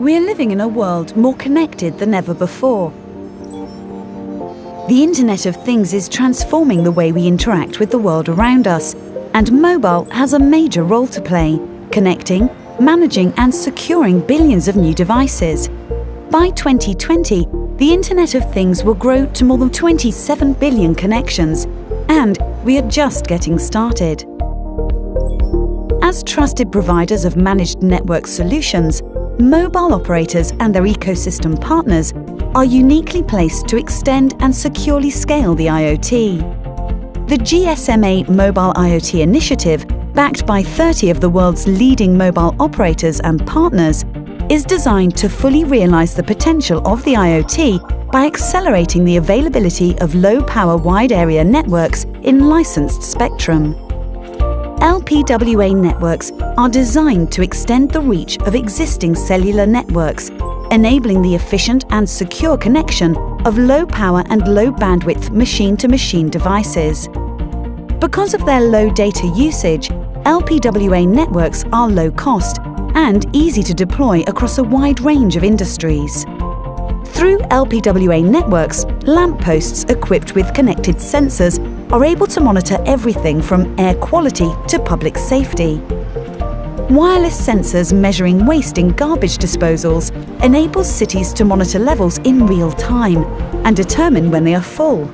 We are living in a world more connected than ever before. The Internet of Things is transforming the way we interact with the world around us, and mobile has a major role to play, connecting, managing and securing billions of new devices. By 2020, the Internet of Things will grow to more than 27 billion connections, and we are just getting started. As trusted providers of managed network solutions, mobile operators and their ecosystem partners are uniquely placed to extend and securely scale the IoT. The GSMA Mobile IoT Initiative, backed by 30 of the world's leading mobile operators and partners, is designed to fully realize the potential of the IoT by accelerating the availability of low-power wide-area networks in licensed spectrum. LPWA networks are designed to extend the reach of existing cellular networks enabling the efficient and secure connection of low power and low bandwidth machine-to-machine devices. Because of their low data usage, LPWA networks are low cost and easy to deploy across a wide range of industries. Through LPWA networks, lampposts equipped with connected sensors are able to monitor everything from air quality to public safety. Wireless sensors measuring waste in garbage disposals enables cities to monitor levels in real time and determine when they are full.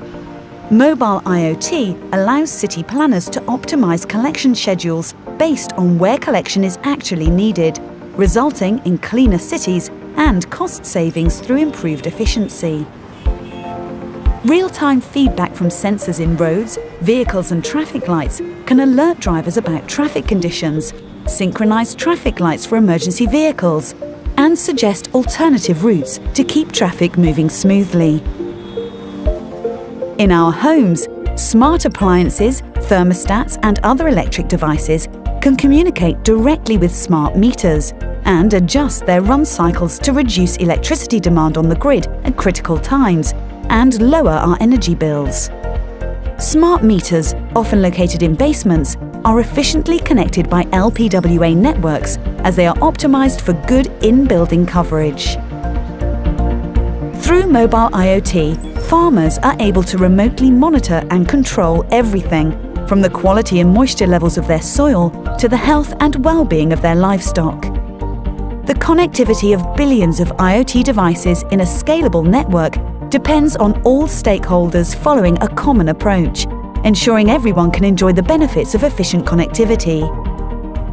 Mobile IoT allows city planners to optimize collection schedules based on where collection is actually needed, resulting in cleaner cities and cost savings through improved efficiency. Real-time feedback from sensors in roads, vehicles and traffic lights can alert drivers about traffic conditions synchronise traffic lights for emergency vehicles, and suggest alternative routes to keep traffic moving smoothly. In our homes, smart appliances, thermostats and other electric devices can communicate directly with smart meters and adjust their run cycles to reduce electricity demand on the grid at critical times and lower our energy bills. Smart meters, often located in basements, are efficiently connected by LPWA networks as they are optimized for good in-building coverage. Through mobile IoT, farmers are able to remotely monitor and control everything, from the quality and moisture levels of their soil to the health and well-being of their livestock. The connectivity of billions of IoT devices in a scalable network depends on all stakeholders following a common approach, ensuring everyone can enjoy the benefits of efficient connectivity.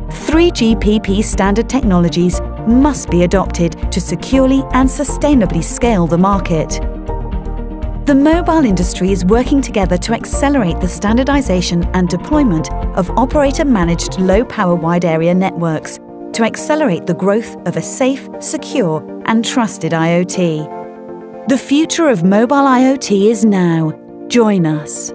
3GPP standard technologies must be adopted to securely and sustainably scale the market. The mobile industry is working together to accelerate the standardization and deployment of operator-managed low-power wide-area networks to accelerate the growth of a safe, secure and trusted IoT. The future of mobile IoT is now. Join us.